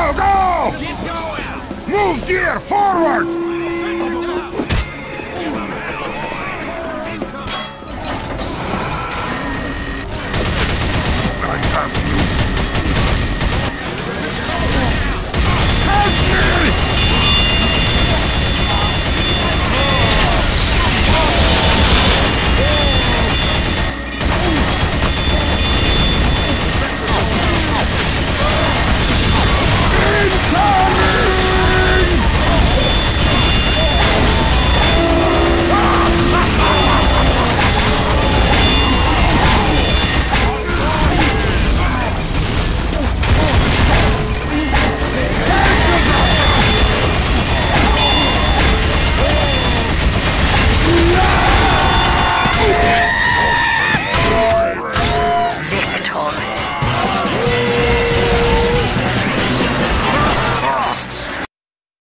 Go! Move gear, forward! I have